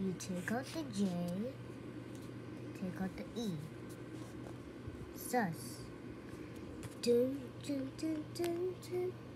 You take out the J, take out the E. Sus. Dun, dun, dun, dun, dun.